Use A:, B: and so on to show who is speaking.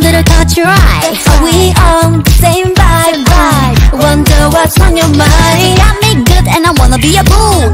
A: right That's why we on the same vibe, vibe. Wonder what's on your mind. Got me good and I wanna be a fool.